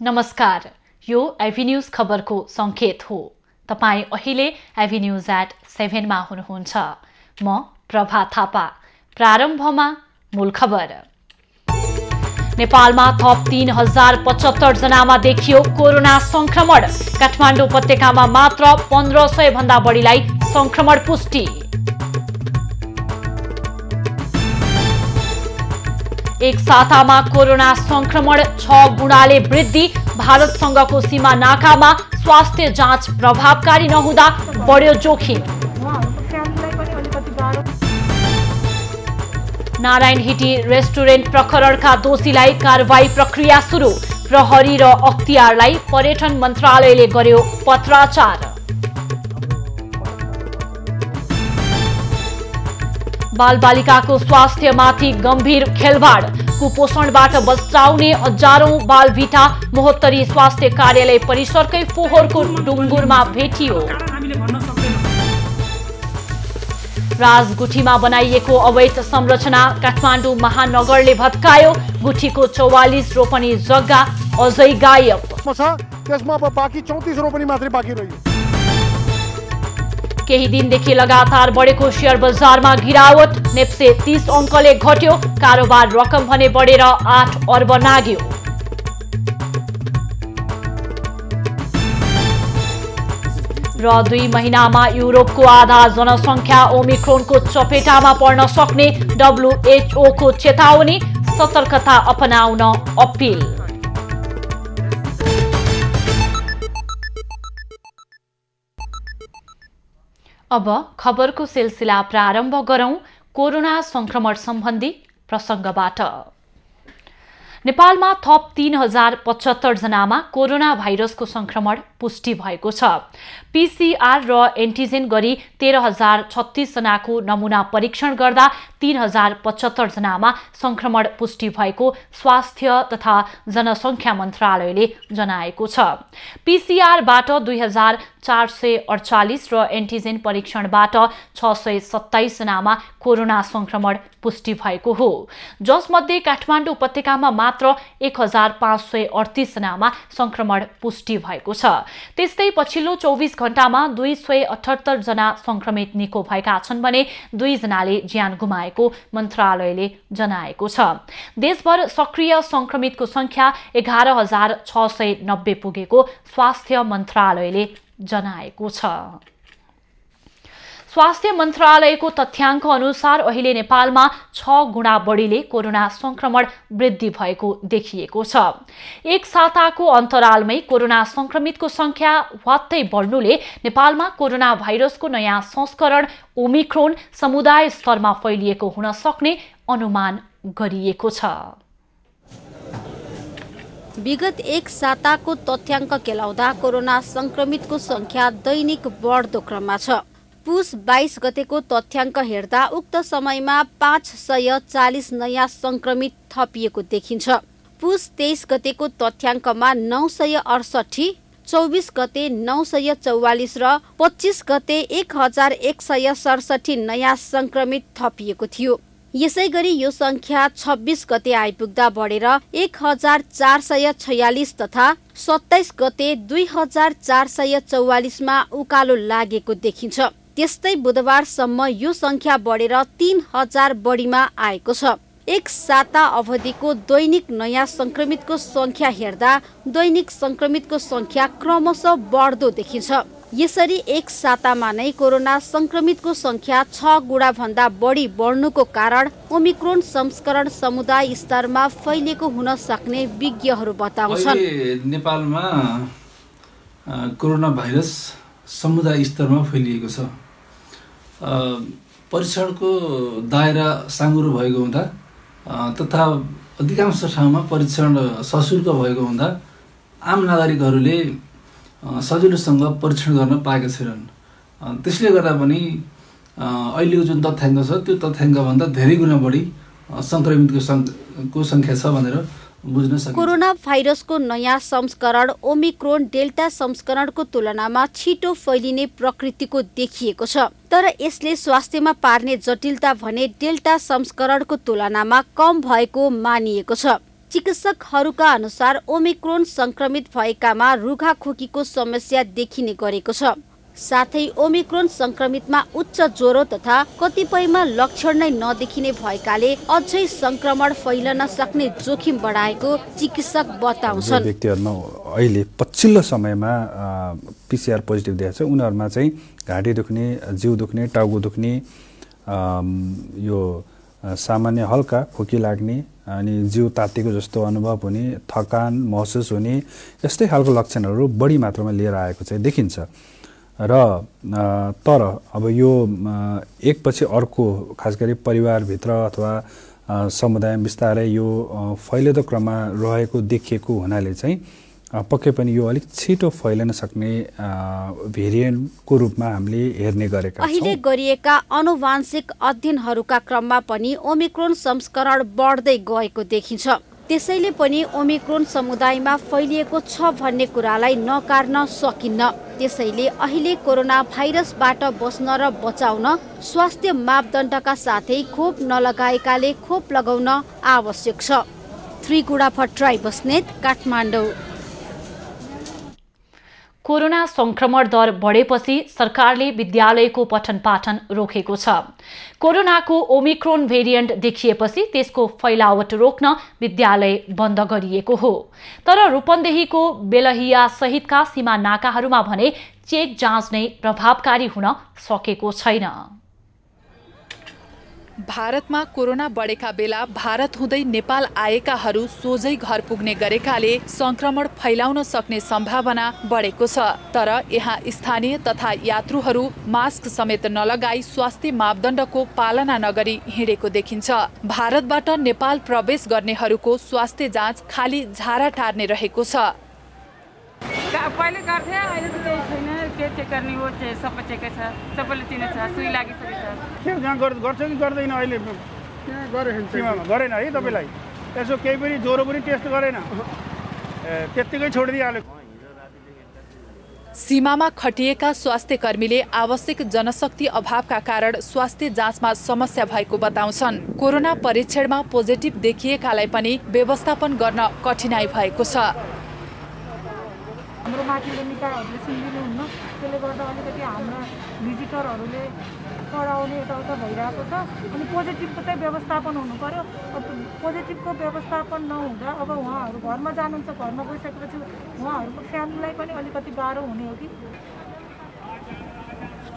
नमस्कार। यो एभिन्युज खबरको सङ्केत हो। तपाईँ अहिले एभिन्युज एट सेभेनमा हुनुहुन्छ। म प्रभा थापा। प्रारम्भमा मूल खबर। नेपालमा थप तीन हजार पचहत्तर जनामा देखियो कोरोना संक्रमण काठमाडौँ उपत्यकामा मात्र पन्ध्र सय भन्दा बढीलाई संक्रमण पुष्टि। एक सातामा कोरोना संक्रमण छ गुणाले वृद्धि भारतसँगको सीमा नाकामा स्वास्थ्य जाँच प्रभावकारी नहुँदा बढ्यो जोखिम। नारायण हिटी रेस्टुरेन्ट प्रकरणका दोषीलाई कारवाही प्रक्रिया सुरु। प्रहरी र अख्तियारलाई पर्यटन मन्त्रालयले गर्यो पत्राचार। बालबालिकाको स्वास्थ्यमाथि गम्भीर खेलवाड। कुपोषणबाट बचाउने हजारौं बालभिटा मोहत्तरी स्वास्थ्य कार्यालय परिसरकै फोहोरको डुङ्गुरमा भेटियो। राजगुठीमा बनाइएको अवैध संरचना काठमाडौँ महानगरले भत्कायो। गुठीको चौवालिस रोपनी जग्गा अझै गायब। त्यसमा बाँकी चौतिस रोपनी मात्रै बाँकी रह्यो। केही दिनदेखि लगातार बढेको सेयर बजारमा गिरावट। नेप्से तीस अङ्कले घट्यो कारोबार रकम भने बढेर आठ अर्ब नाग्यो। र दुई महिनामा युरोपको आधा जनसङ्ख्या ओमिक्रोनको चपेटामा पर्न सक्ने डब्लुएचओको चेतावनी सतर्कता अपनाउन अपिल। अब खबरको सिलसिला प्रारम्भ गरौं कोरोना संक्रमण सम्बन्धी प्रसङ्गबाट। नेपालमा थप तीन हजार पचहत्तर जनामा कोरोना भाइरसको संक्रमण पुष्टि भएको छ। पिसिआर र एन्टिजेन गरी तेह्र हजार छत्तिसजनाको नमुना परीक्षण गर्दा तीन हजार पचहत्तर जनामा संक्रमण पुष्टि भएको स्वास्थ्य तथा जनसङ्ख्या मन्त्रालयले जनाएको छ। पिसिआरबाट दुई हजार चार सय अडचालिस र एन्टिजेन परीक्षणबाट छ सय सत्ताइसजनामा कोरोना संक्रमण पुष्टि भएको हो। जसमध्ये काठमाडौँ उपत्यकामा मात्र एक हजार पाँच सय अडतिसजनामा संक्रमण पुष्टि भएको छ। त्यस्तै पछिल्लो चौबिस घण्टामा दुई सय अठहत्तर जना संक्रमित निको भएका छन् भने दुईजनाले ज्यान गुमाएको मन्त्रालयले जनाएको छ। देशभर सक्रिय संक्रमितको संख्या एघार हजार छ सय नब्बे पुगेको स्वास्थ्य मन्त्रालयले जनाएको छ। स्वास्थ्य मन्त्रालयको तथ्याङ्क अनुसार अहिले नेपालमा छ गुणा बढीले कोरोना संक्रमण वृद्धि भएको देखिएको छ। एक साताको अन्तरालमै कोरोना संक्रमितको संख्या वात्तै बढ्नुले नेपालमा कोरोना भाइरसको नयाँ संस्करण ओमिक्रोन समुदाय स्तरमा फैलिएको हुन सक्ने अनुमान गरिएको छ। विगत एक साताको तथ्याङ्क केलाउँदा कोरोना संक्रमितको संख्या दैनिक बढ्दो क्रममा छ। पुस बाइस गतेको तथ्याङ्क हेर्दा उक्त समयमा पाँच सय चालिस नयाँ संक्रमित थपिएको देखिन्छ। पुस तेइस गतेको तथ्याङ्कमा नौ सय अडसठी चौबिस गते नौ सय चौवालिस र पच्चिस गते एक हजार एक सय सडसठी नयाँ संक्रमित थपिएको थियो। यसै गरी यो सङ्ख्या छब्बिस गते आइपुग्दा बढेर एक हजार चार सय छयालिस तथा सत्ताइस गते दुई हजार चार सय चौवालिसमा उकालो लागेको देखिन्छ। त्यस्तै बुधबारसम्म यो सङ्ख्या बढेर तिन हजार बढीमा आएको छ। एक साता अवधिको दैनिक नयाँ संक्रमितको सङ्ख्या हेर्दा दैनिक संक्रमितको सङ्ख्या क्रमशः बढ्दो देखिन्छ। यसरी एक सातामा नै कोरोना संक्रमितको सङ्ख्या छ गुणा भन्दा बढी बढ्नुको कारण ओमिक्रोन संस्करण समुदाय स्तरमा फैलिएको हुन सक्ने विज्ञहरू बताउँछन्। नेपालमा कोरोना भाइरस समुदाय स्तरमा फैलिएको छ। परीक्षणको दायरा साँगुरो भएको हुँदा तथा अधिकांश ठाउँमा परीक्षण सशुल्क भएको हुँदा आम नागरिकहरूले सजिलोसँग परीक्षण गर्न पाएका छैनन्। त्यसले गर्दा पनि अहिलेको जुन तथ्याङ्क छ त्यो तथ्याङ्कभन्दा धेरै गुणा बढी सङ्क्रमितको सङ् सङ्ख्या छ भनेर कोरोना भाइरसको नयाँ संस्करण ओमिक्रोन डेल्टा संस्करणको तुलनामा छिटो फैलिने प्रकृतिको देखिएको छ। तर यसले स्वास्थ्यमा पार्ने जटिलता भने डेल्टा संस्करणको तुलनामा कम भएको मानिएको छ। चिकित्सकहरूका अनुसार ओमिक्रोन संक्रमित भएकामा रुघा खोकीको समस्या देखिने गरेको छ। साथै ओमिक्रोन संक्रमितमा उच्च ज्वरो तथा कतिपयमा लक्षण नै नदेखिने भएकाले अझै संक्रमण फैलन सक्ने जोखिम बढाएको चिकित्सक बताउँछन्। व्यक्तिहरूमा अहिले पछिल्लो समयमा पिसिआर पोजिटिभ देखाएको छ उनीहरूमा चाहिँ घाँटी दुख्ने जिउ दुख्ने टाउको दुख्ने यो सामान्य हल्का खोकी लाग्ने अनि जिउ तातेको जस्तो अनुभव हुने थकान महसुस हुने यस्तै खालको लक्षणहरू बढी मात्रामा लिएर आएको चाहिँ देखिन्छ। र तर अब यो एकपछि अर्को खास गरी परिवारभित्र अथवा समुदायमा बिस्तारै यो फैलिँदो क्रममा रहेको देखिएको हुनाले चाहिँ पक्कै पनि यो अलिक छिटो फैलिन सक्ने भेरिएन्टको रूपमा हामीले हेर्ने गरेका अहिले गरिएका अनुवांशिक अध्ययनहरूका क्रममा पनि ओमिक्रोन संस्करण बढ्दै गएको देखिन्छ। त्यसैले पनि ओमिक्रोन समुदायमा फैलिएको छ भन्ने कुरालाई नकार्न सकिन्न। त्यसैले अहिले कोरोना भाइरसबाट बस्न र बचाउन स्वास्थ्य मापदण्डका साथै खोप नलगाएकाले खोप लगाउन आवश्यक छ। त्रिगुडा भट्टराई बस्नेत काठमाडौँ। कोरोना संक्रमण दर बढेपछि सरकारले विद्यालयको पठन पाठन रोकेको छ। कोरोनाको ओमिक्रोन भेरिएन्ट देखिएपछि त्यसको फैलावट रोक्न विद्यालय बन्द गरिएको हो। तर रूपन्देहीको बेलहिया सहितका सीमा नाकाहरूमा भने चेक जाँच नै प्रभावकारी हुन सकेको छैन। भारतमा कोरोना बढेका बेला भारत हुँदै नेपाल आएकाहरू सोझै घर पुग्ने गरेकाले संक्रमण फैलाउन सक्ने सम्भावना बढेको छ। तर यहाँ स्थानीय तथा यात्रुहरू मास्क समेत नलगाई स्वास्थ्य मापदण्डको पालना नगरी हिँडेको देखिन्छ। भारतबाट नेपाल प्रवेश गर्नेहरूको स्वास्थ्य जाँच खाली झारा टार्ने रहेको छ। के चेक गर्ने हो सबै चेकै छ सबैले छ सुई लागिसकेको छ। जहाँ गर्छ कि गर्दैन अहिले? सीमामा गरेन है तपाईँलाई? यसो केही पनि ज्वरो पनि टेस्ट गरेन। त्यत्तिकै छोडिदिइहाल्यो। सीमामा खटिएका स्वास्थ्य कर्मीले आवश्यक जनशक्ति अभावका कारण स्वास्थ्य जाँचमा समस्या भएको बताउँछन्। कोरोना परीक्षणमा पोजिटिभ देखिएकालाई पनि व्यवस्थापन गर्न कठिनाई भएको छ। हाम्रो माथिल्लो निकायहरूले सुनिदिनु हुन्न त्यसले गर्दा अलिकति हाम्रा भिजिटरहरूले कराउने यताउता भइरहेको छ। अनि पोजिटिभको चाहिँ व्यवस्थापन हुनु पऱ्यो पोजिटिभको व्यवस्थापन नहुँदा अब उहाँहरू घरमा जानुहुन्छ घरमा गइसकेपछि उहाँहरूको फ्यामिलीलाई पनि अलिकति गाह्रो हुने हो कि?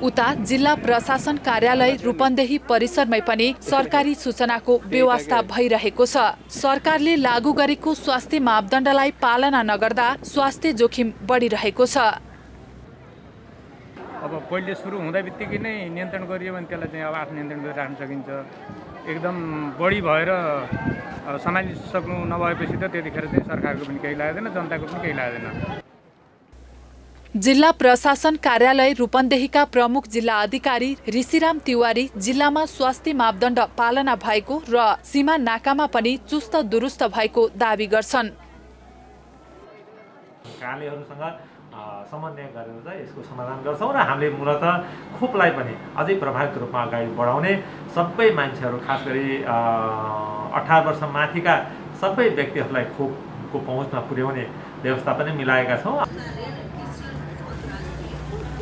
उता जिल्ला प्रशासन कार्यालय रूपन्देही परिसरमै पनि सरकारी सूचनाको व्यवस्था भइरहेको छ। सरकारले लागू गरेको स्वास्थ्य मापदण्डलाई पालना नगर्दा स्वास्थ्य जोखिम बढिरहेको छ। अब पहिले सुरु हुँदा बित्तिकै नै नियन्त्रण गरियो भने त्यसलाई चाहिँ अब आफ्नो नियन्त्रण गरिराख्न सकिन्छ। एकदम बढी भएर सम्हालिसक्नु नभएपछि त त्यतिखेर चाहिँ सरकारको पनि केही लाग्दैन जनताको पनि केही लाग्दैन। जिल्ला प्रशासन कार्यालय रूपन्देहीका प्रमुख जिल्ला अधिकारी ऋषिराम तिवारी जिल्लामा स्वास्थ्य मापदण्ड पालना भएको र सीमा नाकामा पनि चुस्त दुरुस्त भएको दावी गर्छन्। समन्वय गरेर चाहिँ यसको समाधान गर्छौँ र हामीले मूलत खोपलाई पनि अझै प्रभावित रूपमा अगाडि बढाउने सबै मान्छेहरू खास गरी अठार वर्ष माथिका सबै व्यक्तिहरूलाई खोपको पहुँचमा पुर्याउने व्यवस्था पनि मिलाएका छौँ।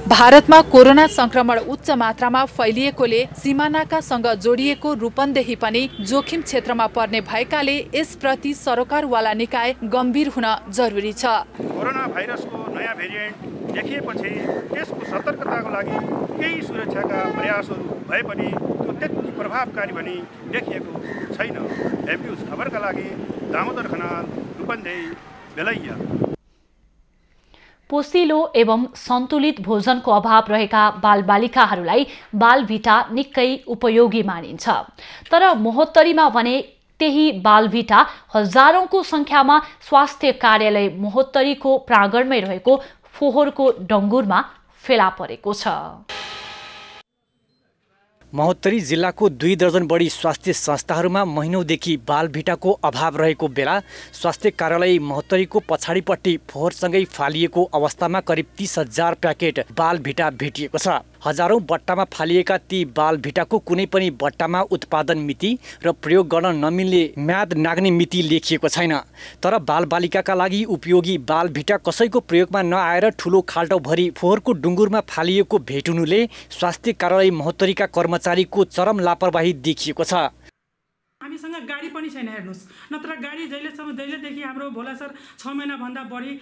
भारतमा कोरोना संक्रमण उच्च मात्रामा फैलिएकोले सिमानाकासँग जोडिएको रूपन्देही पनि जोखिम क्षेत्रमा पर्ने भएकाले यसप्रति सरकारवाला निकाय गम्भीर हुन जरुरी छ। कोरोना भाइरसको नयाँ भेरिएन्ट देखिएपछि त्यसको सतर्कताको लागि केही सुरक्षाका प्रयासहरू भए पनि त्यो त्यति प्रभावकारी भनी देखिएको छैन। खबरका लागि दामोदर खनाल रूपन्देही बेलैया। पोसिलो एवं सन्तुलित भोजनको अभाव रहेका बालबालिकाहरूलाई बालभिटा निकै उपयोगी मानिन्छ। तर मोहोत्तरीमा भने त्यही बालभिटा हजारौंको सङ्ख्यामा स्वास्थ्य कार्यालय मोहोत्तरीको प्राङ्गणमै रहेको फोहोरको डङ्गुरमा फेला परेको छ। महोत्तरी जिल्लाको दुई दर्जन बढी स्वास्थ्य संस्थाहरूमा महिनौदेखि बालभिटाको अभाव रहेको बेला स्वास्थ्य कार्यालय महोत्तरीको पछाडिपट्टि फोहोरसँगै फालिएको अवस्थामा करिब तिस हजार प्याकेट बालभिटा भेटिएको छ। हजारौँ बट्टामा फालिएका ती बाल भिटाको कुनै पनि बट्टामा उत्पादन मिति र प्रयोग गर्न नमिल्ने म्याद नाग्ने मिति लेखिएको छैन। तर बालबालिकाका लागि उपयोगी बाल भिटा कसैको प्रयोगमा नआएर ठुलो खाल्टोभरि फोहोरको डुङ्गुरमा फालिएको भेटुनुले स्वास्थ्य कार्यालय महोत्तरीका कर्मचारीको चरम लापरवाही देखिएको छ। हामीसँग गाडी पनि छैन हेर्नुहोस्। नत्र गाडी जहिलेसम्म जहिलेदेखि हाम्रो भोला सर छ महिनाभन्दा बढी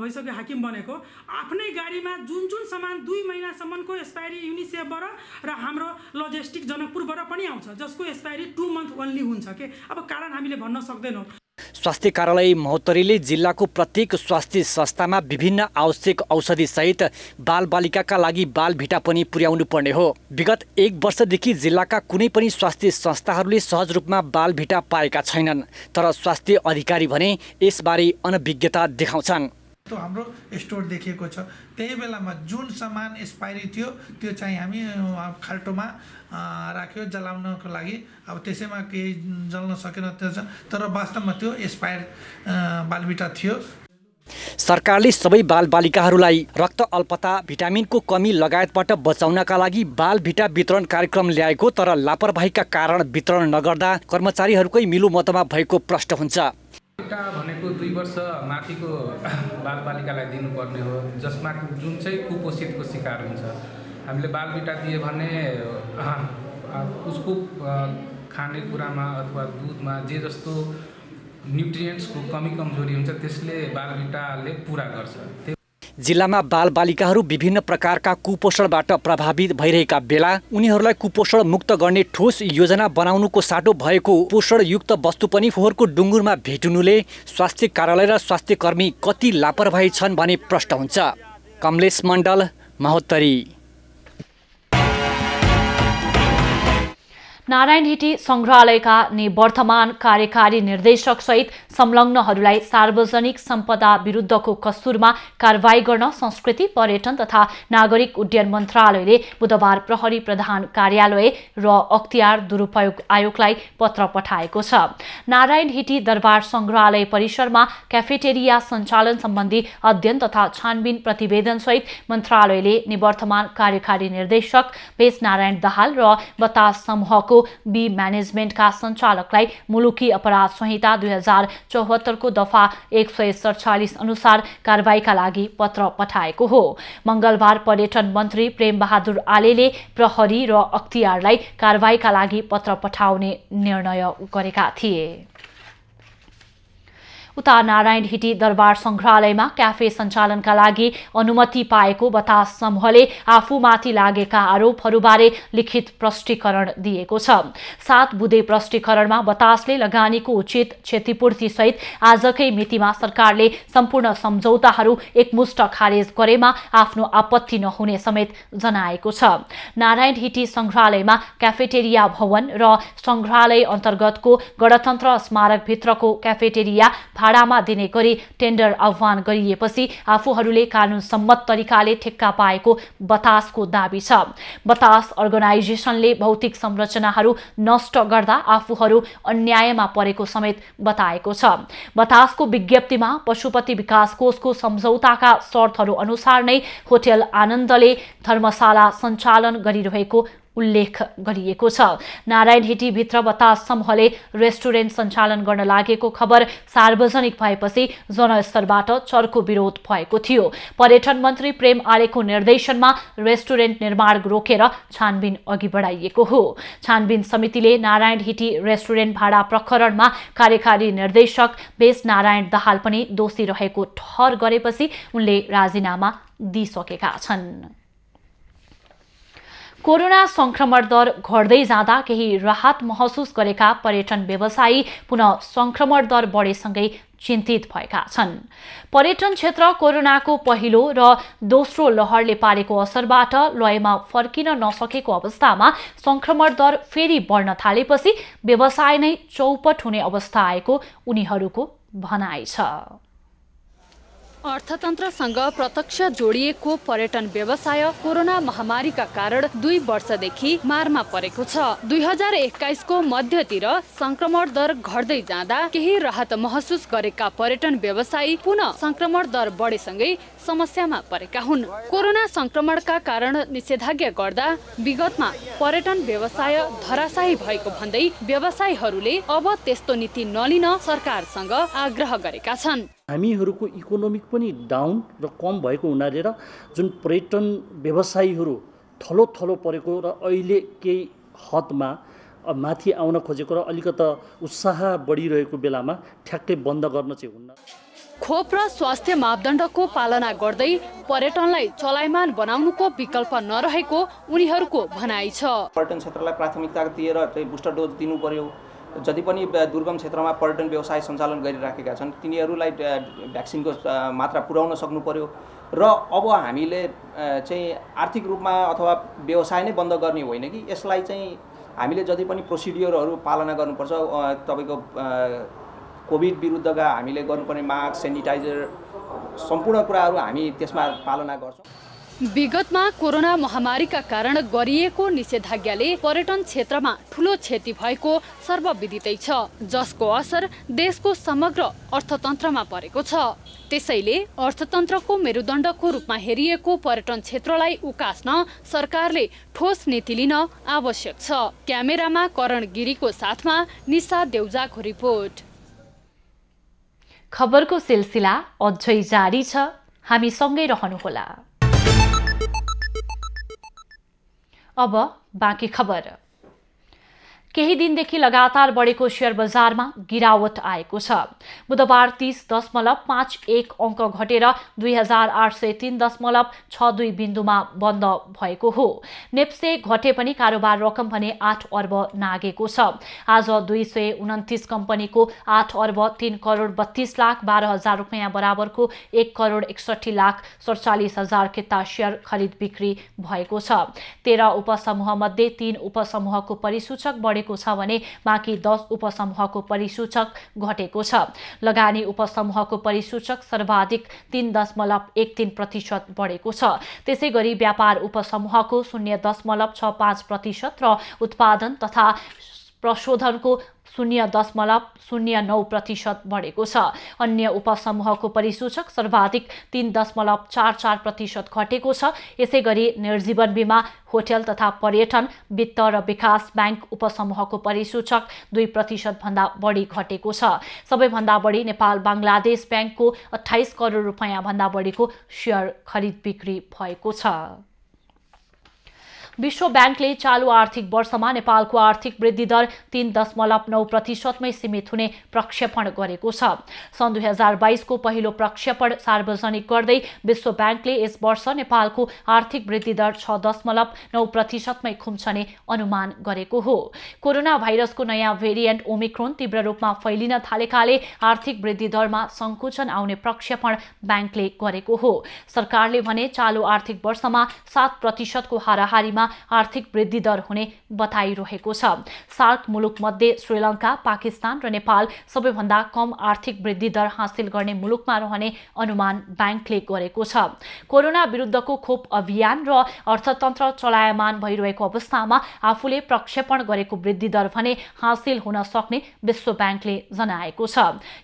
भइसक्यो हाकिम बनेको आफ्नै गाडीमा जुन जुन सामान दुई महिनासम्मको एक्सपायरी युनिसेफबाट र हाम्रो लजिस्टिक जनकपुरबाट पनि आउँछ जसको एक्सपायरी टु मन्थ ओन्ली हुन्छ के? अब कारण हामीले भन्न सक्दैनौँ। स्वास्थ्य कार्यालय महोत्तरीले जिल्लाको प्रत्येक स्वास्थ्य संस्थामा विभिन्न आवश्यक औषधि सहित बालबालिकाका लागि बाल भिटा पनि पुर्याउनु पर्ने हो। विगत एक वर्षदेखि जिल्लाका कुनै पनि स्वास्थ्य संस्थाहरूले सहज रूपमा बाल भिटा पाएका छैनन् तर स्वास्थ्य अधिकारी भने यसबारे अनभिज्ञता देखाउँछन्। हाम्रो स्टोर देखिएको छ। त्यही बेलामा जुन सामान एक्सपायरी थियो त्यो चाहिँ हामी खाल्टोमा राख्यो जलाउनको लागि। अब त्यसैमा केही जल्न सकेन तर वास्तवमा त्यो एक्सपायर बालबिटा थियो। सरकारले सबै बालबालिकाहरूलाई रक्त अल्पता भिटामिनको कमी लगायतबाट बचाउनका लागि बाल भिटा वितरण कार्यक्रम ल्याएको तर लापरवाहीका कारण वितरण नगर्दा कर्मचारीहरूकै मिलोमतमा भएको प्रश्न हुन्छ। भिटा भनेको दुई वर्ष माथिको बालबालिकालाई दिनुपर्ने हो। जसमा जुन चाहिँ कुपोषितको शिकार हुन्छ। हामीले बालबिटा दियो भने उसको खानेकुरामा अथवा दुधमा जे जस्तो न्युट्रियन्ट्सको कमी कमजोरी हुन्छ त्यसले बालबिटाले पुरा गर्छ। जिल्लामा बालबालिकाहरू विभिन्न प्रकारका कुपोषणबाट प्रभावित भइरहेका बेला उनीहरूलाई कुपोषण मुक्त गर्ने ठोस योजना बनाउनुको साटो भएको पोषणयुक्त वस्तु पनि फोहोरको डुङ्गुरमा भेटुनुले स्वास्थ्य कार्यालय र स्वास्थ्य कर्मी कति लापरवाही छन् भने प्रश्न हुन्छ। कमलेश मण्डल महोत्तरी नारायण हिटी सङ्ग्रहालयका निवर्तमान कार्यकारी निर्देशकसहित संलग्नहरूलाई सार्वजनिक सम्पदा विरुद्धको कसुरमा कारवाही गर्न संस्कृति पर्यटन तथा नागरिक उड्डयन मन्त्रालयले बुधबार प्रहरी प्रधान कार्यालय र अख्तियार दुरुपयोग आयोगलाई पत्र पठाएको छ। नारायण हिटी दरबार सङ्ग्रहालय परिसरमा क्याफेटेरिया सञ्चालन सम्बन्धी अध्ययन तथा छानबिन प्रतिवेदनसहित मन्त्रालयले निवर्तमान कार्यकारी निर्देशक भेष नारायण दाहाल र बतास समूहको बी म्यानेजमेन्टका सञ्चालकलाई मुलुकी अपराध संहिता दुई हजार चौहत्तरको दफा एक सय सडचालिस अनुसार कारवाहीका लागि पत्र पठाएको हो। मङ्गलबार पर्यटन मन्त्री प्रेमबहादुर आलेले प्रहरी र अख्तियारलाई कारवाहीका लागि पत्र पठाउने निर्णय गरेका थिए। उता नारायण हिटी दरबार सङ्ग्रहालयमा क्याफे सञ्चालनका लागि अनुमति पाएको बतास समूहले आफूमाथि लागेका आरोपहरूबारे लिखित प्रष्टीकरण दिएको छ। सात बुधे प्रष्टीकरणमा बतासले लगानीको उचित क्षतिपूर्ति सहित आजकै मितिमा सरकारले सम्पूर्ण सम्झौताहरू एकमुष्ट खारेज गरेमा आफ्नो आपत्ति नहुने समेत जनाएको छ। नारायण हिटी सङ्ग्रहालयमा क्याफेटेरिया भवन र सङ्ग्रहालय अन्तर्गतको गणतन्त्र स्मारकभित्रको क्याफेटेरिया भाडामा दिने गरी टेन्डर आह्वान गरिएपछि आफूहरूले कानुन सम्मत तरिकाले ठेक्का पाएको बतासको दावी छ। बतास अर्गनाइजेसनले भौतिक संरचनाहरू नष्ट गर्दा आफूहरू अन्यायमा परेको समेत बताएको छ। बतासको विज्ञप्तिमा पशुपति विकास कोषको सम्झौताका शर्तहरू अनुसार नै होटेल आनन्दले धर्मशाला सञ्चालन गरिरहेको उल्लेख गरिएको छ। नारायण हिटीभित्र बतास समूहले रेस्टुरेन्ट सञ्चालन गर्न लागेको खबर सार्वजनिक भएपछि जनस्तरबाट चर्को विरोध भएको थियो। पर्यटन मन्त्री प्रेम आलेको निर्देशनमा रेस्टुरेन्ट निर्माण रोकेर छानबिन अघि बढाइएको हो। छानबिन समितिले नारायण हिटी रेस्टुरेन्ट भाडा प्रकरणमा कार्यकारी निर्देशक बेस नारायण दाहाल पनि दोषी रहेको ठहर गरेपछि उनले राजीनामा दिइसकेका छन्। कोरोना संक्रमण दर घट्दै जाँदा केही राहत महसुस गरेका पर्यटन व्यवसायी पुनः संक्रमण दर बढेसँगै चिन्तित भएका छन्। पर्यटन क्षेत्र कोरोनाको पहिलो र दोस्रो लहरले पारेको असरबाट लयमा फर्किन नसकेको अवस्थामा संक्रमण दर फेरि बढ्न थालेपछि व्यवसाय नै चौपट हुने अवस्था आएको उनीहरूको भनाइ छ। अर्थतन्त्रसँग प्रत्यक्ष जोडिएको पर्यटन व्यवसाय कोरोना महामारीका कारण दुई वर्षदेखि मारमा परेको छ। दुई हजार एक्काइसको मध्यतिर संक्रमण दर घट्दै जाँदा केही राहत महसुस गरेका पर्यटन व्यवसायी पुनः संक्रमण दर बढेसँगै समस्यामा परेका हुन्। कोरोना संक्रमणका कारण निषेधाज्ञा गर्दा विगतमा पर्यटन व्यवसाय धराशायी भएको भन्दै व्यवसायीहरूले अब त्यस्तो नीति नलिन सरकारसँग आग्रह गरेका छन्। हामीहरूको इकोनोमिक पनि डाउन र कम भएको हुनाले र जुन पर्यटन व्यवसायीहरू थलो थलो परेको र अहिले केही हदमा माथि आउन खोजेको र अलिकता उत्साह बढिरहेको बेलामा ठ्याक्कै बन्द गर्न चाहिँ हुन्न। खोप र स्वास्थ्य मापदण्डको पालना गर्दै पर्यटनलाई चलायमान बनाउनुको विकल्प नरहेको उनीहरूको भनाइ छ। पर्यटन क्षेत्रलाई प्राथमिकता दिएर बुस्टर डोज दिनु पर्यो जति पनि दुर्गम क्षेत्रमा पर्यटन व्यवसाय सञ्चालन गरिराखेका छन् तिनीहरूलाई भ्याक्सिनको मात्रा पुर्याउन सक्नु पर्यो र अब हामीले चाहिँ आर्थिक रूपमा अथवा व्यवसाय नै बन्द गर्ने होइन कि यसलाई चाहिँ हामीले जति पनि प्रोसिडियरहरू पालना गर्नुपर्छ तपाईँको कोभिड विरुद्धका हामीले गर्नुपर्ने मास्क सेनिटाइजर सम्पूर्ण कुराहरू हामी त्यसमा पालना गर्छौँ। विगतमा कोरोना महामारीका कारण गरिएको निषेधाज्ञाले पर्यटन क्षेत्रमा ठुलो क्षति भएको सर्वविदितै छ जसको असर देशको समग्र अर्थतन्त्रमा परेको छ। त्यसैले अर्थतन्त्रको मेरुदण्डको रूपमा हेरिएको पर्यटन क्षेत्रलाई उकास्न सरकारले ठोस नीति लिन आवश्यक छ। क्यामेरामा करण गिरीको साथमा निशा देउजाको रिपोर्ट। खबरको सिलसिला अझै जारी छ। हामी सँगै रहनुहोला। अब बाँकी खबर। केही दिनदेखि लगातार बढेको सेयर बजारमा गिरावट आएको छ। बुधबार तिस दशमलव पाँच एक अङ्क घटेर दुई हजार आठ सय तिन दशमलव छ दुई बिन्दुमा बन्द भएको हो। नेप्से घटे पनि कारोबार रकम भने आठ अर्ब नागेको छ। आज दुई सय उन्तिस कम्पनीको आठ अर्ब तिन करोड बत्तीस लाख बाह्र हजार रुपियाँ बराबरको एक करोड एकसठी लाख सडचालिस हजार किता सेयर खरिद बिक्री भएको छ। तेह्र उपसमूहमध्ये तीन उपसमूहको परिसूचक बढेको बढेको छ भने बाँकी दस उपसमूहको परिसूचक घटेको छ। लगानी उपसमूहको परिसूचक सर्वाधिक तिन दशमलव एक तिन प्रतिशत बढेको छ। त्यसै गरी व्यापार उपसमूहको शून्य दशमलव छ पाँच प्रतिशत र उत्पादन तथा प्रशोधनको शून्य दशमलव शून्य नौ प्रतिशत बढेको छ। अन्य उपसमूहको परिसूचक सर्वाधिक तिन दशमलव चार चार प्रतिशत घटेको छ। यसै गरी निर्जीवन बिमा होटेल तथा पर्यटन वित्त र विकास ब्याङ्क उपसमूहको परिसूचक दुई प्रतिशतभन्दा बढी घटेको छ। सबैभन्दा बढी नेपाल बङ्गलादेश ब्याङ्कको अठाइस करोड रुपियाँभन्दा बढीको सेयर खरिद बिक्री भएको छ। विश्व ब्याङ्कले चालु आर्थिक वर्षमा नेपालको आर्थिक वृद्धि दर तीन दशमलव नौ प्रतिशतमै सीमित हुने प्रक्षेपण गरेको छ। सन् दुई हजार बाइसको पहिलो प्रक्षेपण सार्वजनिक गर्दै विश्व ब्याङ्कले यस वर्ष नेपालको आर्थिक वृद्धि दर छ दशमलव नौ प्रतिशतमै खुम्छने अनुमान गरेको हो। कोरोना भाइरसको नयाँ भेरिएन्ट ओमिक्रोन तीव्र रूपमा फैलिन थालेकाले आर्थिक वृद्धि दरमा सङ्कुचन आउने प्रक्षेपण ब्याङ्कले गरेको हो। सरकारले भने चालु आर्थिक वर्षमा सात प्रतिशतको हाराहारीमा आर्थिक वृद्धि दर हुने बताइरहेको छ। सार्क मुलुकमध्ये श्रीलङ्का पाकिस्तान र नेपाल सबैभन्दा कम आर्थिक वृद्धि दर हासिल गर्ने मुलुकमा रहने अनुमान ब्याङ्कले गरेको छ। कोरोना विरुद्धको खोप अभियान र अर्थतन्त्र चलायमान भइरहेको अवस्थामा आफूले प्रक्षेपण गरेको वृद्धि दर भने हासिल हुन सक्ने विश्व ब्याङ्कले जनाएको छ।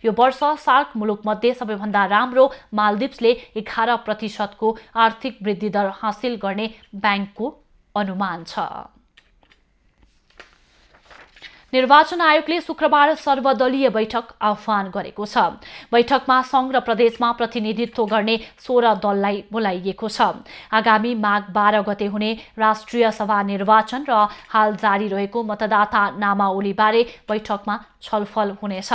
यो वर्ष सार्क मुलुकमध्ये सबैभन्दा राम्रो मालदिप्सले एघार प्रतिशतको आर्थिक वृद्धि दर हासिल गर्ने ब्याङ्कको अनुमान छ। निर्वाचन आयोगले शुक्रबार सर्वदलीय बैठक आह्वान गरेको छ। बैठकमा सङ्घ र प्रदेशमा प्रतिनिधित्व गर्ने सोह्र दललाई बोलाइएको छ। आगामी माघ बाह्र गते हुने राष्ट्रिय सभा निर्वाचन र हाल जारी रहेको मतदाता नामावलीबारे बैठकमा छलफल हुनेछ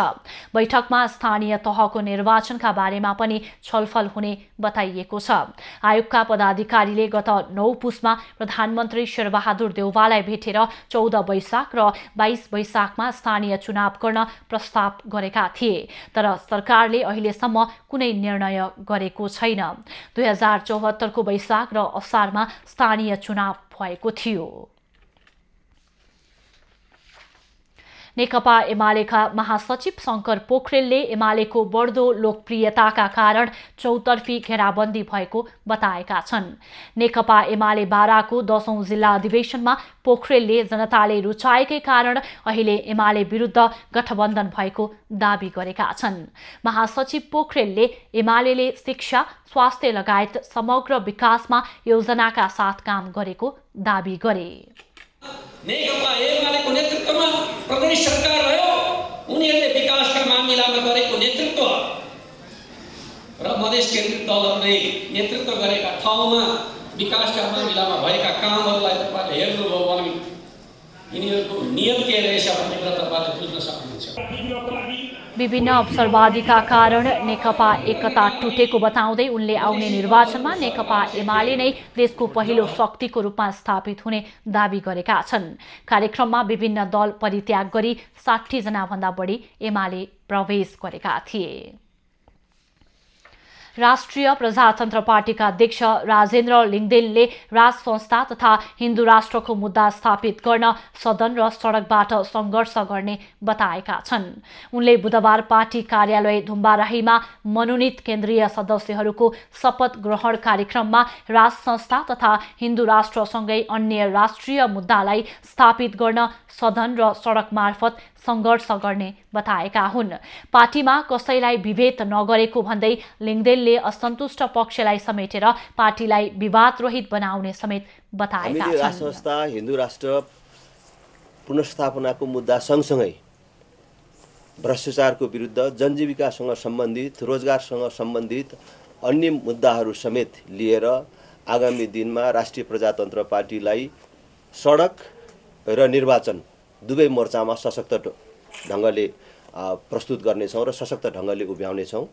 बैठकमा स्थानीय तहको निर्वाचनका बारेमा पनि छलफल हुने बताइएको छ। आयोगका पदाधिकारीले गत नौ पुसमा प्रधानमन्त्री शेरबहादुर देउवालाई भेटेर चौध वैशाख र बाइस वैशाखमा स्थानीय चुनाव गर्न प्रस्ताव गरेका थिए तर सरकारले अहिलेसम्म कुनै निर्णय गरेको छैन। दुई हजार चौहत्तरको वैशाख र असारमा स्थानीय चुनाव भएको थियो। नेकपा एमालेका महासचिव शङ्कर पोखरेलले एमालेको बढ्दो लोकप्रियताका कारण चौतर्फी घेराबन्दी भएको बताएका छन् नेकपा एमाले बाराको दशौं जिल्ला अधिवेशनमा पोखरेलले जनताले रुचाएकै कारण अहिले एमाले विरुद्ध गठबन्धन भएको दावी गरेका छन् महासचिव पोखरेलले एमाले शिक्षा स्वास्थ्य लगायत समग्र विकासमा योजनाका साथ काम गरेको दावी गरे नेकपा एमालेको नेतृत्वमा प्रदेश सरकार रह्यो उनीहरूले विकासका मामिलामा गरेको नेतृत्व र मधेस केन्द्रित दलहरूले नेतृत्व गरेका ठाउँमा विकासका मामिलामा भएका कामहरूलाई तपाईँले हेर्नुभयो भने यिनीहरूको नियम के रहेछ भन्ने कुरा तपाईँले बुझ्न सक्नुहुन्छ विभिन्न अवसरवादीका कारण नेकपा एकता टुटेको बताउँदै उनले आउने निर्वाचनमा नेकपा एमाले नै देशको पहिलो शक्तिको रूपमा स्थापित हुने दावी गरेका छन्। कार्यक्रममा विभिन्न दल परित्याग गरी साठी जनाभन्दा बढी एमाले प्रवेश गरेका थिए। राष्ट्रिय प्रजातन्त्र पार्टीका अध्यक्ष राजेन्द्र लिङ्गदेनले राज संस्था तथा हिन्दू राष्ट्रको मुद्दा स्थापित गर्न सदन र सडकबाट सङ्घर्ष गर्ने बताएका छन्। उनले बुधबार पार्टी कार्यालय धुम्बाराहीमा मनोनित केन्द्रीय सदस्यहरूको शपथ ग्रहण कार्यक्रममा राज संस्था तथा हिन्दू राष्ट्रसँगै अन्य राष्ट्रिय मुद्दालाई स्थापित गर्न सदन र सडक मार्फत सङ्घर्ष गर्ने बताएका हुन्। पार्टीमा कसैलाई विभेद नगरेको भन्दै लिङ्गदेनले असन्तुष्ट पक्षलाई समेटेर पार्टीलाई विवाद रहित बनाउने समेत बताएका संस्था हिन्दू राष्ट्र पुनर्स्थापनाको मुद्दा सँगसँगै भ्रष्टाचारको विरुद्ध जनजीविकासँग सम्बन्धित रोजगारसँग सम्बन्धित अन्य मुद्दाहरू समेत लिएर आगामी दिनमा राष्ट्रिय प्रजातन्त्र पार्टीलाई सडक र निर्वाचन दुवै मोर्चामा सशक्त ढङ्गले प्रस्तुत गर्नेछौँ र सशक्त ढङ्गले उभ्याउनेछौँ।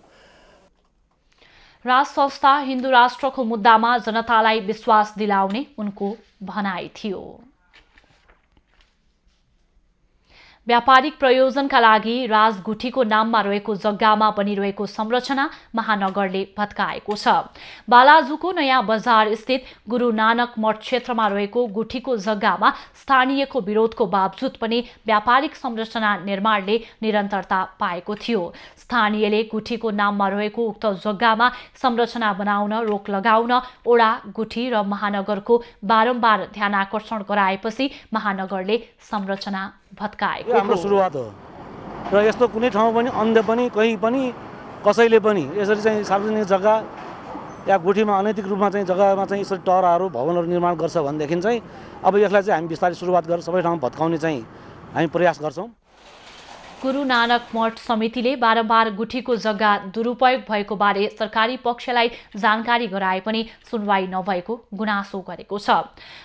राज संस्था हिन्दू राष्ट्रको मुद्दामा जनतालाई विश्वास दिलाउने उनको भनाइ थियो। व्यापारिक प्रयोजनका लागि राजगुठीको नाममा रहेको जग्गामा बनिरहेको संरचना महानगरले भत्काएको छ। बालाजुको नयाँ बजार स्थित गुरु नानक मठ क्षेत्रमा रहेको गुठीको जग्गामा स्थानीयको विरोधको बावजुद पनि व्यापारिक संरचना निर्माणले निरन्तरता पाएको थियो। स्थानीयले गुठीको नाममा रहेको उक्त जग्गामा संरचना बनाउन रोक लगाउन ओडा गुठी र महानगरको बारम्बार ध्यान आकर्षण गराएपछि महानगरले संरचना भत्काएको हाम्रो सुरुवात हो। र यस्तो कुनै ठाउँ पनि अन्ध पनि कहीँ पनि कसैले पनि यसरी चाहिँ सार्वजनिक जग्गा या गुठीमा अनैतिक रूपमा चाहिँ जग्गामा चाहिँ यसरी टहराहरू भवनहरू निर्माण गर्छ भनेदेखि चाहिँ अब यसलाई चाहिँ हामी बिस्तारै सुरुवात गरेर सबै ठाउँमा भत्काउने चाहिँ हामी प्रयास गर्छौँ। गुरु नानक मठ समितिले बारम्बार गुठीको जग्गा दुरुपयोग भएको बारे सरकारी पक्षलाई जानकारी गराए पनि सुनवाई नभएको गुनासो गरेको छ।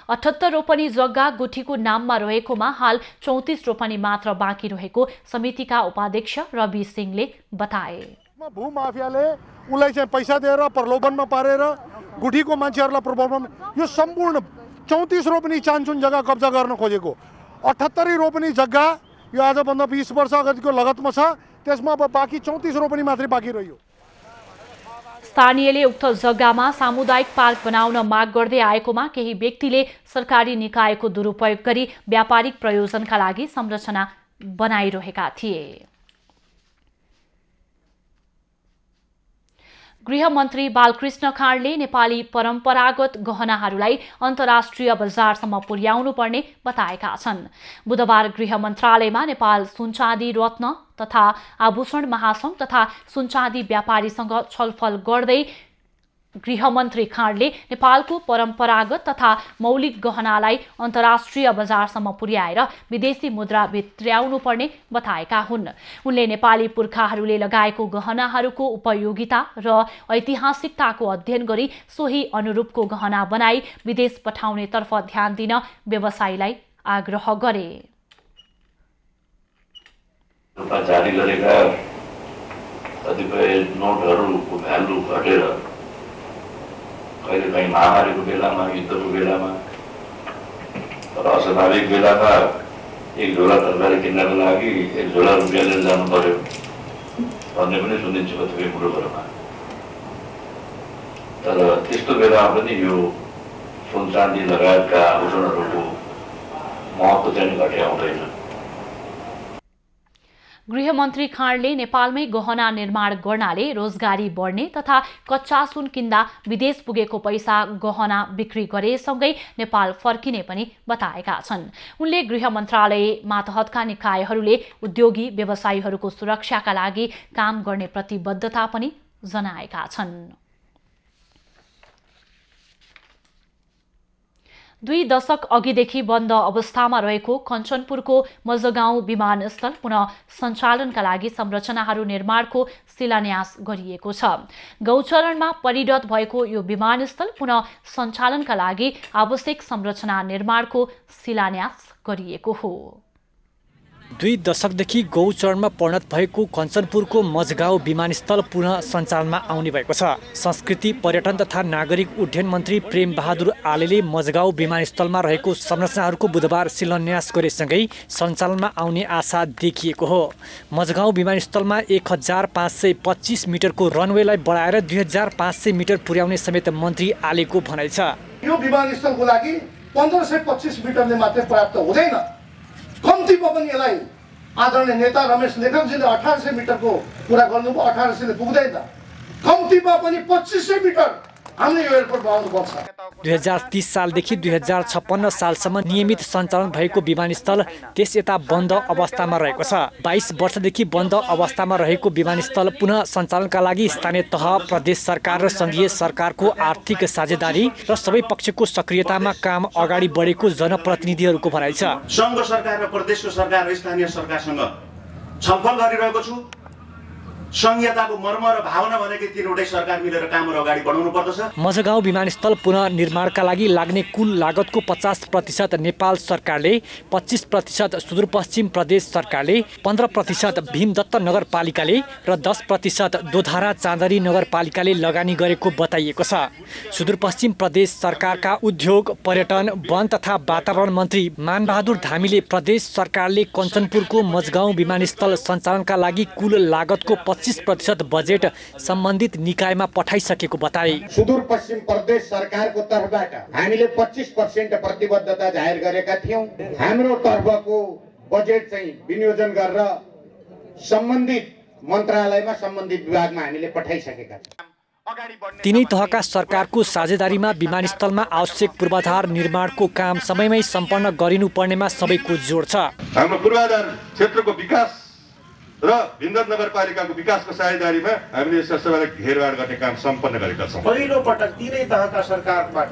अठहत्तर रोपनी जग्गा गुठीको नाममा रहेकोमा हाल चौतिस रोपनी मात्र बाँकी रहेको समितिका उपाध्यक्ष रवि सिंहले बताए। भूमाफियाले उसलाई चाहिँ पैसा दिएर प्रलोभनमा पारेर गुठीको मान्छेहरूलाई प्रलोभन यो सम्पूर्ण चौतिस रोपनी चान्चुन जग्गा कब्जा गर्न खोजेको। अठहत्तरी रोपनी जग्गा यो आजभन्दा बिस वर्ष अगाडिको लगतमा छ त्यसमा अब बाँकी चौतिस रोपनी मात्रै बाँकी रह्यो। स्थानीयले उक्त जग्गामा सामुदायिक पार्क बनाउन माग गर्दै आएकोमा केही व्यक्तिले सरकारी निकायको दुरुपयोग गरी व्यापारिक प्रयोजनका लागि संरचना बनाइरहेका थिए। गृहमन्त्री बालकृष्ण खाँडले नेपाली परम्परागत गहनाहरूलाई अन्तर्राष्ट्रिय बजारसम्म पुर्याउनु पर्ने बताएका छन्। बुधबार गृह मन्त्रालयमा नेपाल सुनचाँदी रत्न तथा आभूषण महासङ्घ तथा सुनचाँदी व्यापारीसँग छलफल गर्दै गृहमन्त्री खाँडले नेपालको परम्परागत तथा मौलिक गहनालाई अन्तर्राष्ट्रिय बजारसम्म पुर्याएर विदेशी मुद्रा भित्र्याउनु पर्ने बताएका हुन्। उनले नेपाली पुर्खाहरूले लगाएको गहनाहरूको उपयोगिता र ऐतिहासिकताको अध्ययन गरी सोही अनुरूपको गहना बनाई विदेश पठाउनेतर्फ ध्यान दिन व्यवसायीलाई आग्रह गरे। जारी गरेका कतिपय नोटहरूको भ्यालु घटेर कहिलेकाहीँ महामारीको बेलामा युद्धको बेलामा तर अस्वाभाविक बेलामा एक झोला तरकारी किन्नको लागि एक झोला रुपियाँ लिएर जानु पर्यो भन्ने पनि सुनिन्छ कतिपय कुरोहरूमा तर त्यस्तो बेलामा पनि यो सुन चाँदी लगायतका आभूषणहरूको महत्त्व चाहिँ घटे आउँदैन। गृहमन्त्री खाँडले नेपालमै गहना निर्माण गर्नाले रोजगारी बढ्ने तथा कच्चा सुन किन्दा विदेश पुगेको पैसा गहना बिक्री गरेसँगै नेपाल फर्किने पनि बताएका छन्। उनले गृह मन्त्रालय मातहतका निकायहरूले उद्योगी व्यवसायीहरूको सुरक्षाका लागि काम गर्ने प्रतिबद्धता पनि जनाएका छन्। दुई दशक अघिदेखि बन्द अवस्थामा रहेको कञ्चनपुरको मजगाउँ विमानस्थल पुनः सञ्चालनका लागि संरचनाहरू निर्माणको शिलान्यास गरिएको छ। गौचरणमा परिणत भएको यो विमानस्थल पुनः सञ्चालनका लागि आवश्यक संरचना निर्माणको शिलान्यास गरिएको हो। दुई दशकदेखि गौचरणमा परिणत भएको कञ्चनपुरको मजगाउँ विमानस्थल पुनः सञ्चालनमा आउने भएको छ। संस्कृति पर्यटन तथा नागरिक उड्डयन मन्त्री प्रेम बहादुर आलेले मजगाउँ विमानस्थलमा रहेको संरचनाहरूको बुधबार शिलान्यास गरेसँगै सञ्चालनमा आउने आशा देखिएको हो। मजगाउँ विमानस्थलमा एक हजार पाँच सय पच्चिस मिटरको रनवेलाई बढाएर दुई हजार पाँच सय मिटर पुर्याउने समेत मन्त्री आलेको भनाइ छ। यो विमानस्थलको लागि पन्ध्र सय पच्चिस मिटरले मात्रै पर्याप्त हुँदैन। कम्तीमा पनि यसलाई आदरणीय नेता रमेश लेखकजीले अठार सय मिटरको कुरा गर्नुभयो अठार सयले पुग्दैन। कम्तीमा पनि पच्चिस सय मिटर दुई हजार तिस सालदेखि दुई हजार छप्पन्न सालसम्म नियमित सञ्चालन भएको विमानस्थल त्यस यता बन्द अवस्थामा रहेको छ। बाइस वर्षदेखि बन्द अवस्थामा रहेको विमानस्थल पुनः सञ्चालनका लागि स्थानीय तह प्रदेश सरकार र सङ्घीय सरकारको आर्थिक साझेदारी र सबै पक्षको सक्रियतामा काम अगाडि बढेको जनप्रतिनिधिहरूको भनाइ छ। सङ्घ सरकार र प्रदेशको सरकार र स्थानीय सरकारसँग छलफल गरिरहेको छु। सङ्घीयताको मर्म र भावना भनेकै तिनवटै सरकार मिलेर कामहरू अगाडि बढाउनु पर्दछ। मजगाउँ विमानस्थल पुनः निर्माणका लागि लाग्ने कुल लागतको पचास प्रतिशत नेपाल सरकारले पच्चिस प्रतिशत सुदूरपश्चिम प्रदेश सरकारले पन्ध्र प्रतिशत भीमदत्त नगरपालिकाले र दस प्रतिशत दोधारा चाँदरी नगरपालिकाले लगानी गरेको बताइएको छ। सुदूरपश्चिम प्रदेश सरकारका उद्योग पर्यटन वन तथा वातावरण मन्त्री मानबहादुर धामीले प्रदेश सरकारले कञ्चनपुरको मजगाउँ विमानस्थल सञ्चालनका लागि कुल लागतको पच्चिस प्रतिशत बजेट सम्बन्धित निकायमा पठाइसकेको बताए। सुदूरपश्चिम प्रदेश सरकारको तर्फबाट हामीले पच्चिस पर्सेन्ट प्रतिबद्धता जाहेर गरेका थियौँ। हाम्रो तर्फको बजेट चाहिँ विनियोजन गरेर सम्बन्धित मन्त्रालयमा सम्बन्धित विभागमा हामीले पठाइसकेका छौँ। तिनै तहका सरकारको साझेदारीमा विमानस्थलमा आवश्यक पूर्वाधार निर्माणको काम समयमै सम्पन्न गरिनुपर्नेमा सबैको जोड छ। हाम्रो पूर्वाधार क्षेत्रको विकास र भिन्दत नगरपालिकाको विकासको साझेदारीमा हामीले यस सबैलाई घेरबाड गर्ने काम सम्पन्न गरेका छौँ। पहिलो पटक तिनै तहका सरकारबाट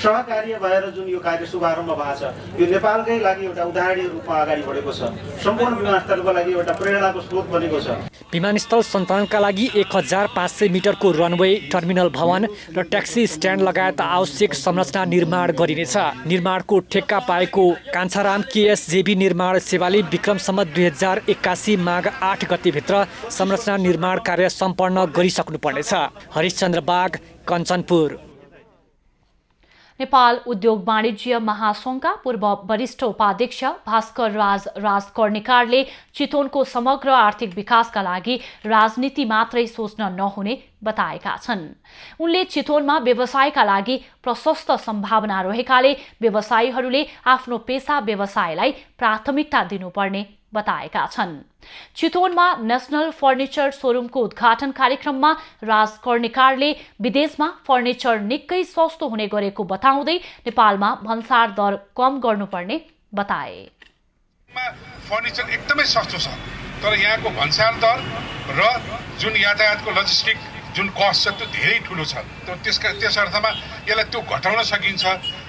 सहकार्य भएर जुन यो कार्य शुभारम्भ भएको छ यो नेपालकै लागि एउटा उदाहरणीय रूपमा अगाडि बढेको छ। सम्पूर्ण विमानस्थलको लागि एउटा प्रेरणाको स्रोत बनेको छ। विमानस्थल सञ्चालनका लागि एक हजार पाँच सय मिटरको रनवे टर्मिनल भवन र ट्याक्सी स्ट्यान्ड लगायत आवश्यक संरचना निर्माण गरिनेछ। निर्माणको ठेक्का पाएको कान्छाराम केएसजेबी निर्माण सेवाले विक्रमसम्म दुई हजार एक्कासी माघ आठ गतिभित्र संरचना निर्माण कार्य सम्पन्न गरिसक्नुपर्नेछ। हरिश्चन्द्र बाग कञ्चनपुर। नेपाल उद्योग वाणिज्य महासङ्घका पूर्व वरिष्ठ उपाध्यक्ष भास्कर राज राजकर्णिकारले चितवनको समग्र आर्थिक विकासका लागि राजनीति मात्रै सोच्न नहुने बताएका छन्। उनले चितवनमा व्यवसायका लागि प्रशस्त सम्भावना रहेकाले व्यवसायीहरूले आफ्नो पेसा व्यवसायलाई प्राथमिकता दिनुपर्ने बताएका छन्। चितवनमा नेसनल फर्निचर सोरुमको उद्घाटन कार्यक्रममा राज कर्णिकारले विदेशमा फर्निचर निकै सस्तो हुने गरेको बताउँदै नेपालमा भन्सार दर कम गर्नुपर्ने बताए। फर्निचर एकदमै सस्तो छ तर यहाँको भन्सार दर र जुन यातायातको लजिस्टिक जुन कस्ट छ त्यो धेरै ठुलो छ। त्यो त्यसका त्यस अर्थमा यसलाई त्यो घटाउन सकिन्छ।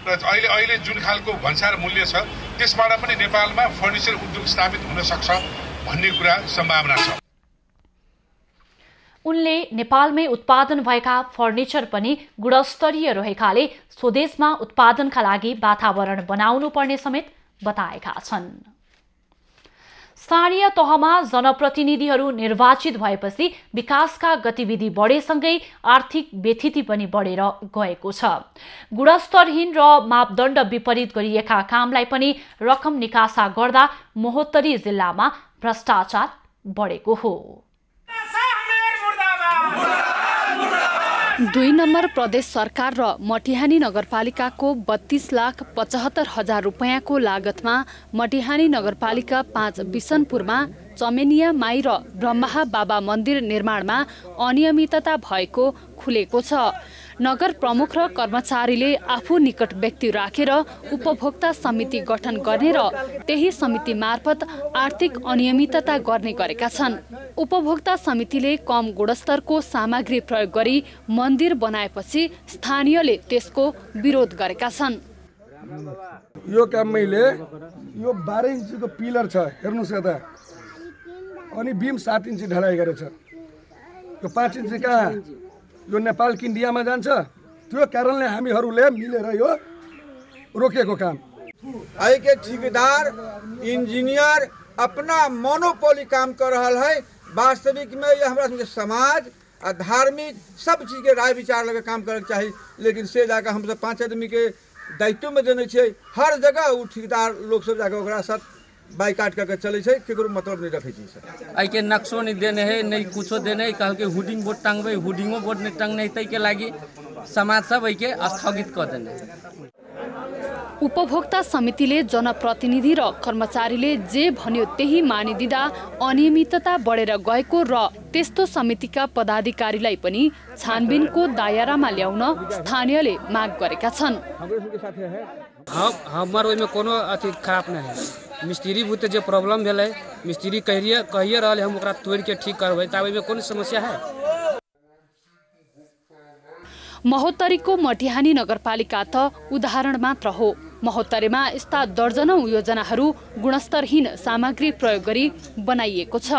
र अहिले अहिले जुन खालको भन्सार मूल्य छ त्यसबाट पनि नेपालमा फर्निचर उद्योग स्थापित हुन सक्छ भन्ने कुरा सम्भावना छ। उनले नेपालमै उत्पादन भएका फर्निचर पनि गुणस्तरीय रहेकाले स्वदेशमा उत्पादनका लागि वातावरण बनाउनु पर्ने समेत बताएका छन्। स्थानीय तहमा जनप्रतिनिधिहरू निर्वाचित भएपछि विकासका गतिविधि बढेसँगै आर्थिक व्यथिति पनि बढेर गएको छ। गुणस्तरहीन र मापदण्ड विपरीत गरिएका कामलाई पनि रकम निकासा गर्दा महोत्तरी जिल्लामा भ्रष्टाचार बढेको हो। दुई नम्बर प्रदेश सरकार र मटिहानी नगरपालिकाको बत्तीस लाख पचहत्तर हजार रुपियाँको लागतमा मटिहानी नगरपालिका पाँच बिसनपुरमा चमेनिया माई र ब्रह्मा बाबा मन्दिर निर्माणमा अनियमितता भएको खुलेको छ। नगर प्रमुख र कर्मचारीले आफू निकट व्यक्ति राखेर उपभोक्ता समिति गठन गर्ने र त्यही समिति मार्फत आर्थिक अनियमितता गर्ने गरेका छन्। उपभोक्ता समितिले कम गुणस्तरको सामग्री प्रयोग गरी मन्दिर बनाएपछि स्थानीयले त्यसको विरोध गरेका छन्। यो मैले यो बाह्र इन्चीको पिलर छ हेर्नुहोस् यता। अनि बिम सात इन्ची ढलाइ गरेछ। यो पाँच इन्ची कहाँ? यो नेपाल इन्डियामा जान्छ, त्यो कारणले हामीहरूले मिलेर यो रोकेको काम। आई के ठेकेदार इंजीनियर अपना मोनोपोली काम कर रहा है। वास्तविक में ये हमारा समाज आ धार्मिक सब चीज़ के राय विचार लगे काम करे चाहिए लेकिन से जाकर हम सब पाँच आदमी के दायित्व में देने हर जगह वो ठेकेदार लोग सब जाकर साथ बाइकाट करके चले छे केकरो मतलब नहीं रखे छी आई के नक्शो नहीं देने है नहीं कुछो देने है कहल के हुडिंग बोर्ड टांगबे हुडिंगो बोर्ड नहीं टांगने तै के लागि समाज सब है के स्थगित कर देने उपभोक्ता समितिले जनप्रतिनिधि र कर्मचारीले जे भन्यो त्यही मानिदिँदा अनियमितता बढेर गएको र त्यस्तो समितिका पदाधिकारीलाई पनि छानबिनको दायरामा ल्याउन स्थानीयले माग गरेका छन्। मिस्त्री बुते जे प्रॉब्लम भेलै मिस्त्री कहिए कहिए रहले हम ओकरा तोड़ के ठीक करबै त ओहिमे कोनो समस्या है? महोत्तरीको मटिहानी नगरपालिका त उदाहरण मात्र हो। महोत्तरीमा यस्ता दर्जनौँ योजनाहरू गुणस्तरहीन सामग्री प्रयोग गरी बनाइएको छ।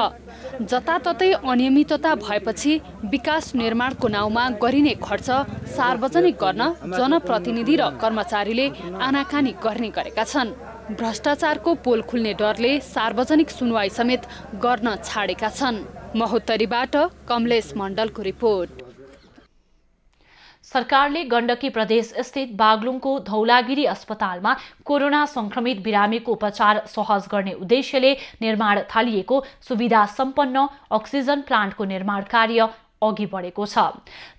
जताततै अनियमितता भएपछि विकास निर्माणको नाउँमा गरिने खर्च सार्वजनिक गर्न जनप्रतिनिधि र कर्मचारीले आनाकानी गर्ने गरेका छन्। भ्रष्टाचारको पोल खुल्ने डरले सार्वजनिक सुनवाई समेत गर्न छाडेका छन्। महोत्तरीबाट कमलेश मण्डलको रिपोर्ट। सरकारले गण्डकी प्रदेश स्थित बागलुङको धौलागिरी अस्पतालमा कोरोना संक्रमित बिरामीको उपचार सहज गर्ने उद्देश्यले निर्माण थालिएको सुविधा सम्पन्न अक्सिजन प्लान्टको निर्माण कार्य अघि बढेको छ।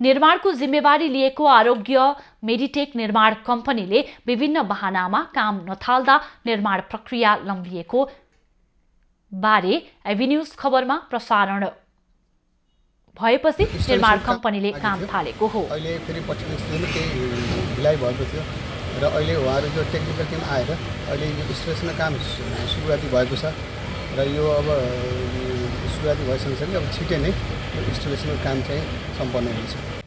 निर्माणको जिम्मेवारी लिएको आरोग्य मेडिटेक निर्माण कम्पनीले विभिन्न बहानामा काम नथाल्दा निर्माण प्रक्रिया लम्बिएको बारे एभिन्युज खबरमा प्रसारण भएपछि निर्माण कम्पनीले काम थालेको हो। अहिले फेरि पछिल्लो केही ढिलाइ भएको थियो र अहिले उहाँहरू जो टेक्निकल टिम आएर अहिले यो इन्स्टलेसनको काम सुरुवाती भएको छ र यो अब सुरुवाती भइसकेपछि अब छिटै नै इन्स्टलेसनको काम चाहिँ सम्पन्न हुनेछ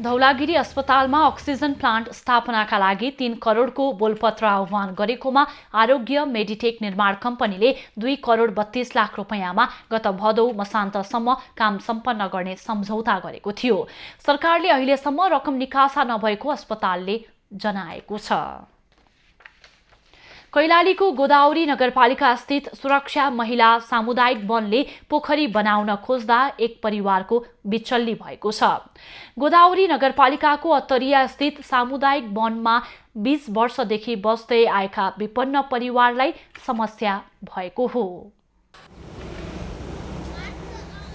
धौलागिरी अस्पतालमा अक्सिजन प्लान्ट स्थापनाका लागि तीन करोडको बोलपत्र आह्वान गरेकोमा आरोग्य मेडिटेक निर्माण कम्पनीले दुई करोड बत्तीस लाख रुपियाँमा गत भदौ मसान्तसम्म काम सम्पन्न गर्ने सम्झौता गरेको थियो। सरकारले अहिलेसम्म रकम निकासा नभएको अस्पतालले जनाएको छ। कैलालीको गोदावरी नगरपालिका स्थित सुरक्षा महिला सामुदायिक वनले पोखरी बनाउन खोज्दा एक परिवारको बिचल्ली भएको छ। गोदावरी नगरपालिकाको अत्तरिया स्थित सामुदायिक वनमा बिस वर्षदेखि बस्दै आएका विपन्न परिवारलाई समस्या भएको हो।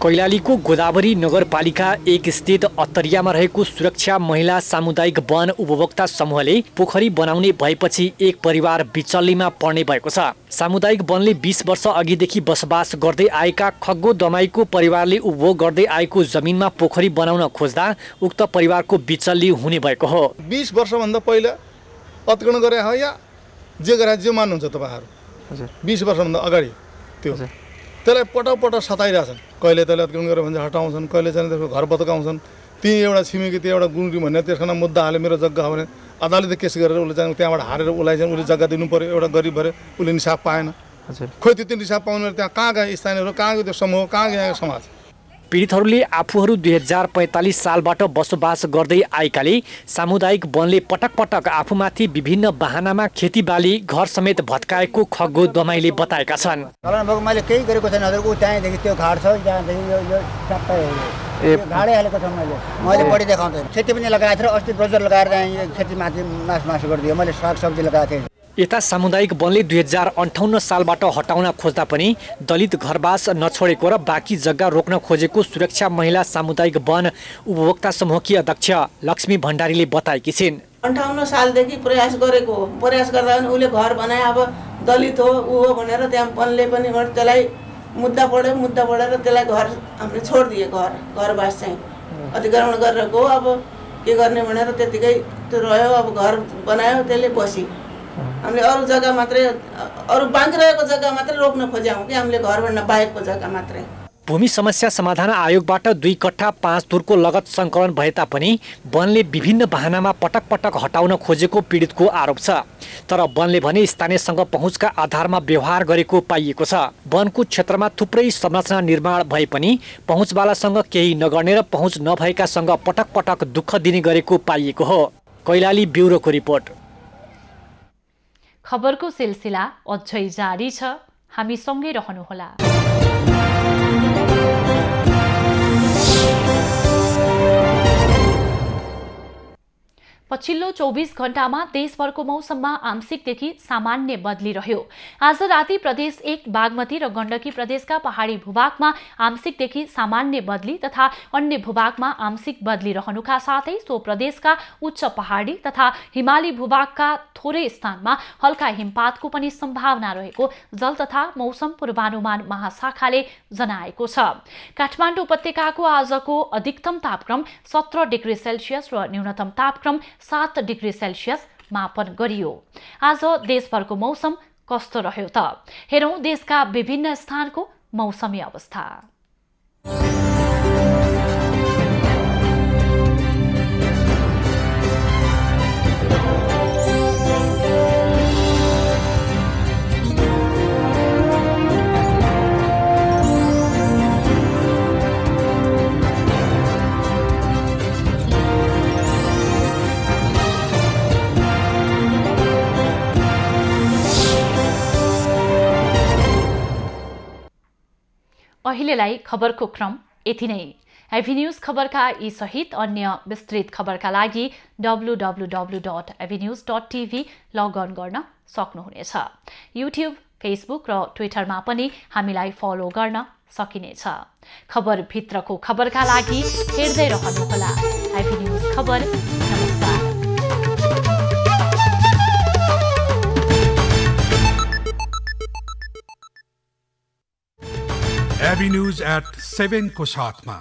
कैलालीको गोदावरी नगरपालिका एक स्थित अत्तरियामा रहेको सुरक्षा महिला सामुदायिक वन उपभोक्ता समूहले पोखरी बनाउने भएपछि एक परिवार बिचल्लीमा पर्ने भएको छ। सामुदायिक वनले बिस वर्ष अघिदेखि बसोबास गर्दै आएका खग्गो दमाईको परिवारले उपभोग गर्दै आएको जमिनमा पोखरी बनाउन खोज्दा उक्त परिवारको बिचल्ली हुने भएको हो। बिस वर्षभन्दा पहिला अत्कण गरे हो या जे गरे जे मान्नुहुन्छ तपाईँहरू? बिस वर्षभन्दा अगाडि। त्यो। त्यसलाई पटक पटक सताइरहेछन्। कहिले त्यसलाई अत्कण गरेर भन्छ हटाउँछन् कहिले चाहिँ त्यसको घर बतकाउँछन्। ती एउटा छिमेकी त्यो एउटा गुरुटी भन्ने त्यसमा मुद्दा हाल्यो मेरो जग्गा हो भने अदालतले केस गरेर उसले चाहिँ त्यहाँबाट हारेर उसलाई चाहिँ उसले जग्गा दिनु पऱ्यो एउटा गरिब भएर उसले निसाब पाएन। खोइ त्यो निसाब पाउनु त्यहाँ कहाँ गए स्थानीयहरू? कहाँ गयो त्यो समूह? कहाँ गयो समाज? पीडितहरूले आफूहरू दुई हजार पैँतालिस सालबाट बसोबास गर्दै आएकाले सामुदायिक वनले पटक पटक आफूमाथि विभिन्न बाहनामा खेतीबाली घर समेत भत्काएको खग्गो दमाईले बताएका छन्। मैले केही गरेको छैन त्यहाँदेखि त्यो घाट छ घाडै हालेको छ मैले। मैले बढी देखाउँदैन। खेती पनि लगाएको थिएँ अस्ति ब्रोजर लगाएर खेतीमाथि मास मासु गरिदियो। मैले सागसब्जी लगाएको थिएँ। यता सामुदायिक वनले दुई हजार अन्ठाउन्न सालबाट हटाउन खोज्दा पनि दलित घरबास नछोडेको र बाँकी जग्गा रोक्न खोजेको सुरक्षा महिला सामुदायिक वन उपभोक्ता समूहकी अध्यक्ष लक्ष्मी भण्डारीले बताएकी छिन्। अन्ठाउन्न सालदेखि प्रयास गरेको प्रयास गर्दा पनि उसले घर बनाए अब दलित हो ऊ हो भनेर त्यहाँ वनले पनि त्यसलाई मुद्दा बढ्यो मुद्दा बढेर त्यसलाई घर हामीले छोडिदिए घर घरवास चाहिँ। अतिक्रमण गरेर गयो अब के गर्ने भनेर त्यतिकै त्यो रह्यो अब घर बनायो त्यसले बसी हामीले अरू जग्गा मात्रै अरू बाँकी रहेको जग्गा मात्रै रोक्न खोज्यौँ कि हामीले घरभन्दा बाहेकको जग्गा मात्रै। भूमि समस्या समाधान आयोगबाट दुई कट्ठा पाँच धुरको लगत सङ्कलन भए तापनि वनले विभिन्न बहानामा पटक पटक हटाउन खोजेको पीडितको आरोप छ। तर वनले भने स्थानीयसँग पहुँचका आधारमा व्यवहार गरेको पाइएको छ। वनको क्षेत्रमा थुप्रै संरचना निर्माण भए पनि पहुँचवालासँग केही नगर्ने र पहुँच नभएकासँग पटक पटक दुःख दिने गरेको पाइएको हो। कैलाली ब्युरोको रिपोर्ट। खबरको सिलसिला अझै जारी छ। हामी सँगै रहनुहोला। पछिल्लो चौबिस घण्टामा देशभरको मौसममा आंशिकदेखि सामान्य बदली रह्यो आज राति प्रदेश एक बागमती र गण्डकी प्रदेशका पहाडी भूभागमा आंशिकदेखि सामान्य बदली तथा अन्य भूभागमा आंशिक बदली रहनुका साथै सो प्रदेशका उच्च पहाडी तथा हिमाली भूभागका थोरै स्थानमा हल्का हिमपातको पनि सम्भावना रहेको जल तथा मौसम पूर्वानुमान महाशाखाले जनाएको छ। काठमाडौँ उपत्यकाको आजको अधिकतम तापक्रम सत्र डिग्री सेल्सियस र न्यूनतम तापक्रम सात डिग्री सेल्सियस मापन गरियो। आज देशभरको मौसम कस्तो रह्यो त? हेरौँ देशका विभिन्न स्थानको मौसमी अवस्था। अहिलेलाई खबरको क्रम यति नै। एभी न्युज खबरका यी सहित अन्य विस्तृत खबरका लागि W W W dot Avenues dot TV log on गर्न सक्नुहुनेछ। युट्युब फेसबुक र ट्विटरमा पनि हामीलाई फलो गर्न सकिनेछ। खबरभित्रको खबरका लागि हेर्दै रहनुहोला। एभी न्युज खबर। नमस्कार एभी न्यूज एट सेभेनको साथमा